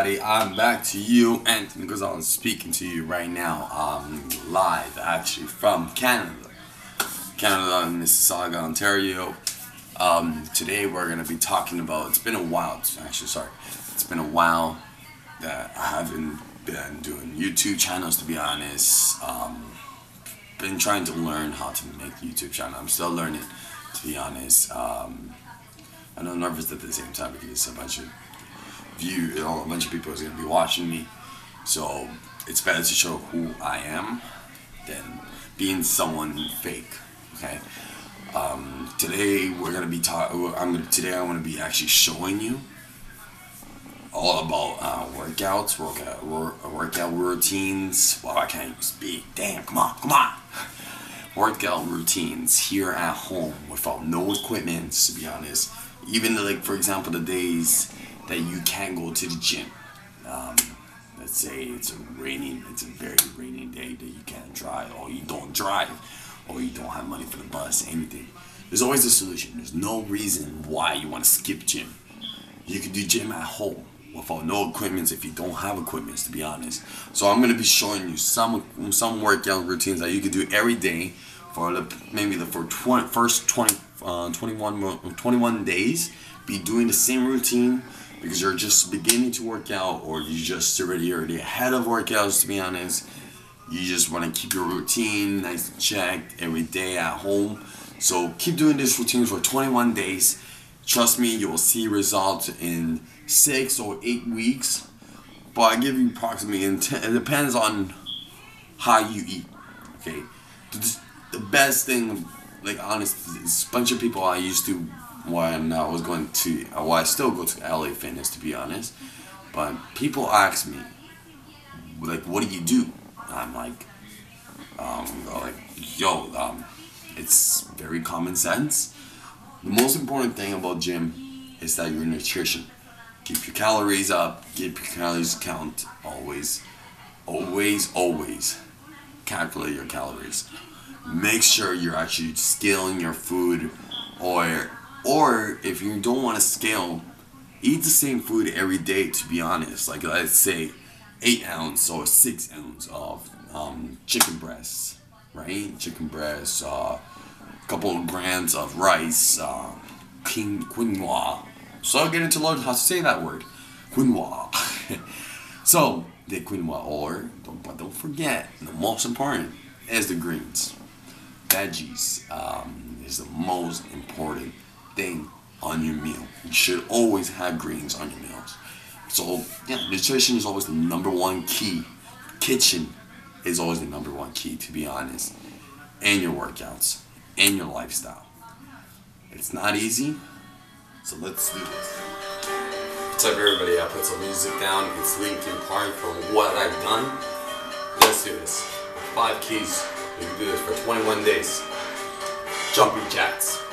everybody. I'm back to you, Anthony Gonzalez, speaking to you right now. Um, live, actually, from Canada. Canada, Mississauga, Ontario. Um, today we're going to be talking about, it's been a while, actually, sorry. It's been a while that I haven't been doing YouTube channels, to be honest. Um, been trying to learn how to make YouTube channel. I'm still learning, to be honest. Um, I'm nervous at the same time because it's a bunch of view, you know, a bunch of people is gonna be watching me. So it's better to show who I am than being someone fake. Okay. Um, today we're gonna be talking. I'm gonna, today I want to be actually showing you all about uh, workouts, workout, workout routines. Well, I can't even speak. Damn, come on, come on. Workout routines here at home without no equipment. To be honest, even the, like for example the days that you can't go to the gym. Um, let's say it's a rainy, it's a very rainy day that you can't drive, or you don't drive, or you don't have money for the bus, anything. There's always a solution. There's no reason why you want to skip gym. You can do gym at home without no equipment if you don't have equipment to be honest so i'm to be showing you some some workout routines that you can do every day for the maybe the for 20, first 20 uh, 21 21 days be doing the same routine because you're just beginning to work out or you just already already ahead of workouts to be honest. You just want to keep your routine nice and checked every day at home. So keep doing this routine for 21 days. Trust me you will see results in six or eight weeks. But i give you approximately it depends on how you eat okay? The best thing like honestly a bunch of people i used to when I was going to, why I still go to LA Fitness to be honest, but people ask me, like, what do you do? I'm like, um, like, yo, um, it's very common sense. The most important thing about gym is that your nutrition. Keep your calories up, keep your calories count always, always, always. Calculate your calories. Make sure you're actually scaling your food or or if you don't want to scale, eat the same food every day. To be honest, like let's say eight ounce or six ounce of um, chicken breasts, right? Chicken breasts, a uh, couple of grams of rice, uh, king quinoa. So I'll get into learn how to say that word, quinoa. so the quinoa, or but don't forget the most important is the greens, veggies um, is the most important thing on your meal. You should always have greens on your meals. So yeah, nutrition is always the number one key. Kitchen is always the number one key, to be honest. And your workouts and your lifestyle. It's not easy, so let's do this. What's up, everybody? I put some music down. It's Linkin Park from what I've done. Let's do this. Five keys. You can do this for 21 days. Jumping jacks.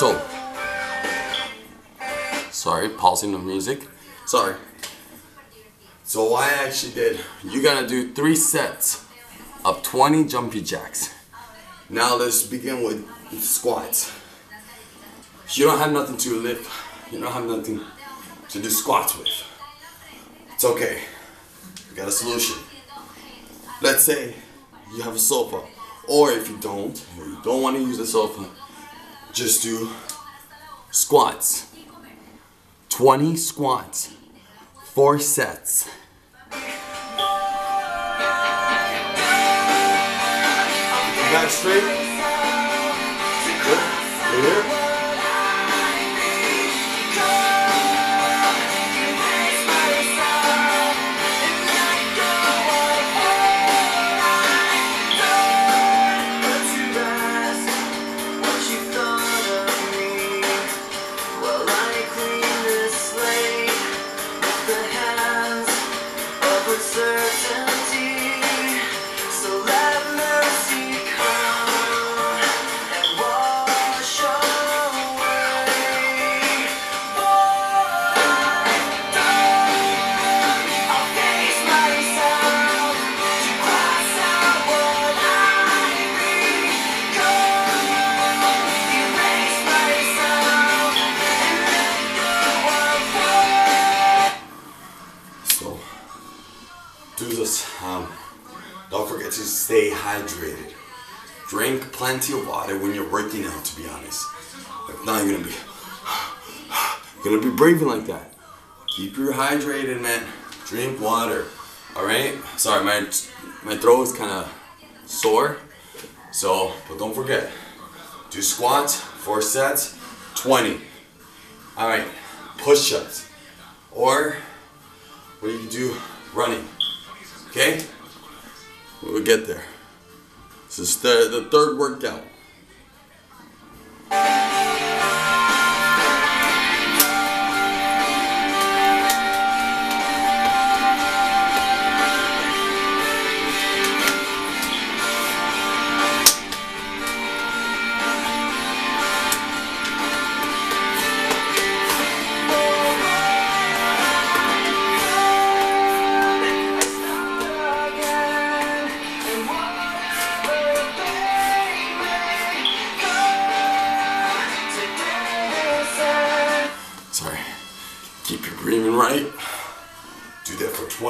So, sorry, pausing the music. Sorry. So I actually did, you gotta do three sets of 20 jumpy jacks. Now let's begin with squats. You don't have nothing to lift. You don't have nothing to do squats with. It's okay. We got a solution. Let's say you have a sofa, or if you don't, you don't want to use a sofa, just do squats. 20 squats, four sets. Back straight. Good. Here. Drink plenty of water when you're working out, to be honest. If not, you're gonna be you're gonna be breathing like that. Keep you hydrated, man. Drink water. All right. Sorry, my my throat is kind of sore. So, but don't forget, do squats, four sets, 20. All right, push-ups, or what you can do, running. Okay. We'll get there. This is the, the third workout.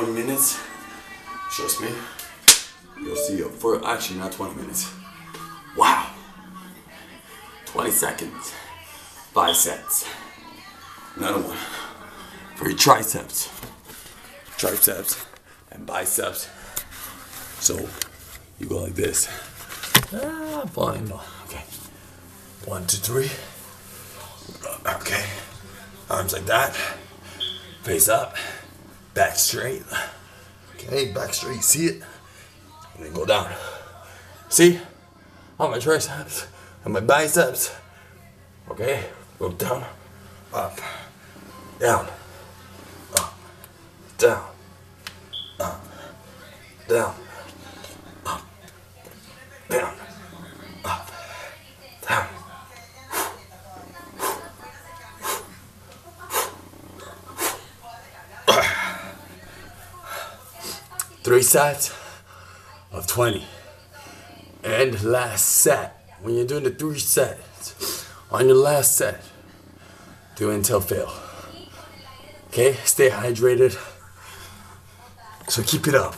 21 minutes. Trust me, you'll see your first, actually not 20 minutes. Wow! 20 seconds, five sets. Another one for your triceps, triceps, and biceps. So you go like this. Ah, fine. Okay. One, two, three. Okay. Arms like that. Face up. Back straight. Okay, back straight. See it? And then go down. See? On my triceps and my biceps. Okay? Go down. Up. Down. Up. Down. Up. Down. Three sets of 20. And last set, when you're doing the three sets, on your last set, do until fail. Okay, stay hydrated. So keep it up.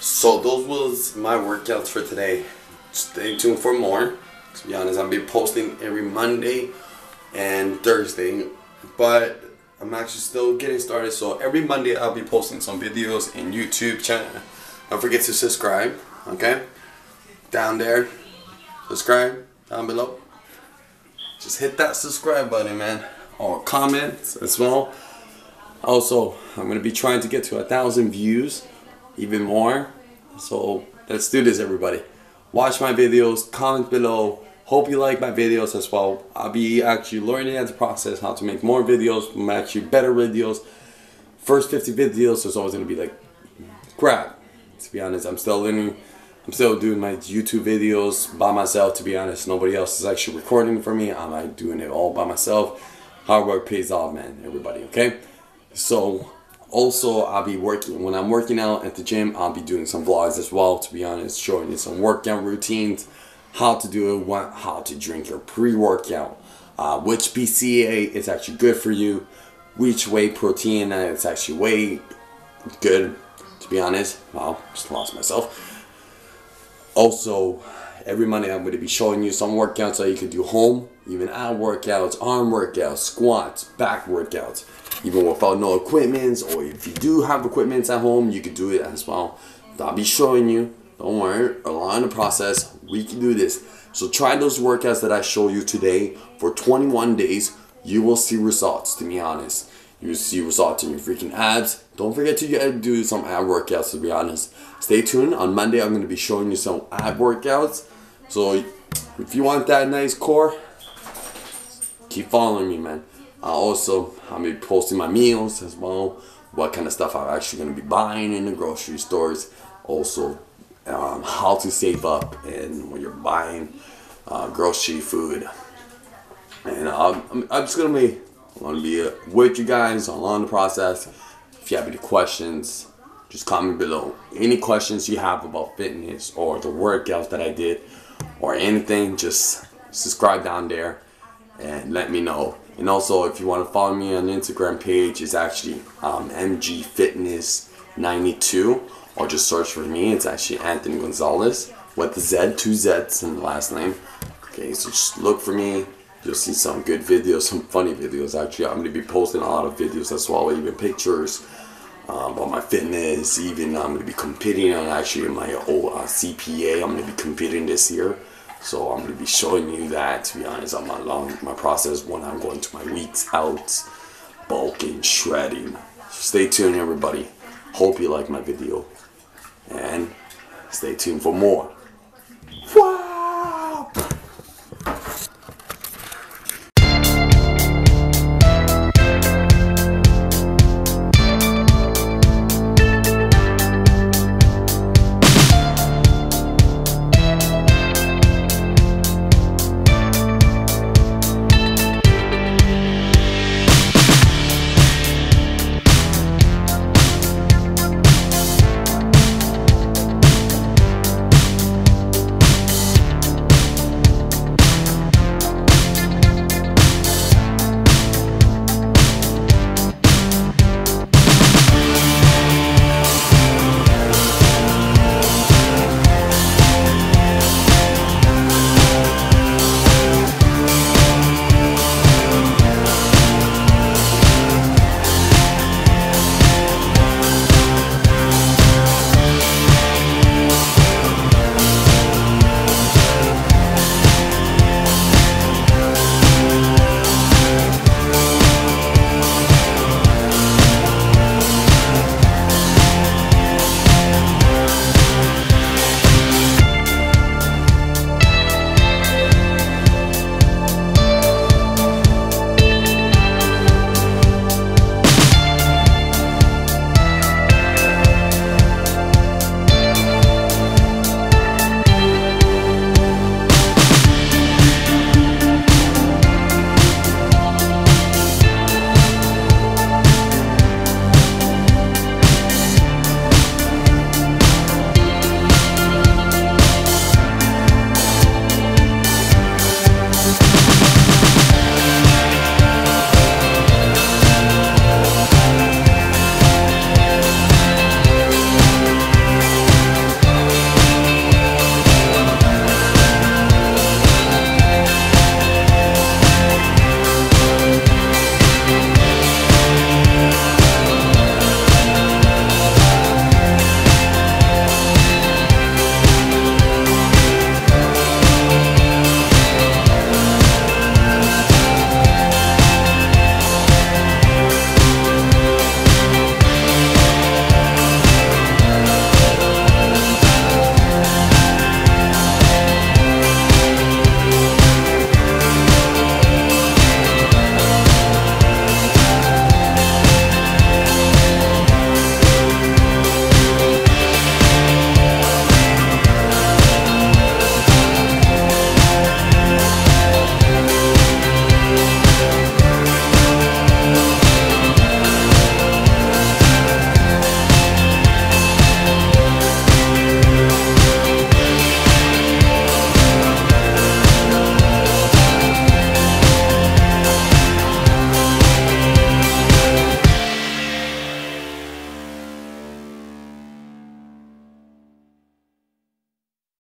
So those was my workouts for today. Stay tuned for more. To be honest, I'll be posting every Monday and Thursday, but I'm actually still getting started. So every Monday I'll be posting some videos in YouTube channel. Don't forget to subscribe. Okay, down there, subscribe down below. Just hit that subscribe button, man, or comment as well. Also, I'm gonna be trying to get to a thousand views, even more. So let's do this, everybody. Watch my videos, comment below. Hope you like my videos as well. I'll be actually learning as a process how to make more videos, actually better videos. First 50 videos is always gonna be like crap. To be honest, I'm still learning. I'm still doing my YouTube videos by myself. To be honest, nobody else is actually recording for me. I'm like doing it all by myself. Hard work pays off, man. Everybody, okay? So also I'll be working when I'm working out at the gym. I'll be doing some vlogs as well. To be honest, showing you some workout routines, how to do it, what, how to drink your pre-workout, uh, which BCA is actually good for you, which whey protein uh, it's actually way good. To be honest, wow, just lost myself. Also, every Monday I'm going to be showing you some workouts that you can do home, even ab workouts, arm workouts, squats, back workouts, even without no equipment, or if you do have equipment at home, you can do it as well. I'll be showing you. Don't worry, along the process, we can do this. So try those workouts that I show you today for 21 days. You will see results, to be honest. You see results in your freaking abs. Don't forget to do some ab workouts, to be honest. Stay tuned. On Monday, I'm going to be showing you some ab workouts. So if you want that nice core, keep following me, man. I also, I'll be posting my meals as well. What kind of stuff I'm actually going to be buying in the grocery stores. Also, um, how to save up and when you're buying uh, grocery food. And um, I'm, I'm just gonna be, I'm gonna be uh, with you guys along the process. If you have any questions, just comment below. Any questions you have about fitness or the workouts that I did or anything, just subscribe down there and let me know. And also, if you want to follow me on Instagram page, it's actually um, MG Fitness 92 or just search for me. It's actually Anthony Gonzalez with the Z, two Z's in the last name. Okay, so just look for me. You'll see some good videos, some funny videos. Actually, I'm gonna be posting a lot of videos as well, even pictures um, about my fitness. Even I'm gonna be competing on actually in my old uh, CPA. I'm gonna be competing this year. So I'm gonna be showing you that. To be honest, on my long my process when I'm going to my weeks out, bulking, shredding. stay tuned, everybody. Hope you like my video, and stay tuned for more.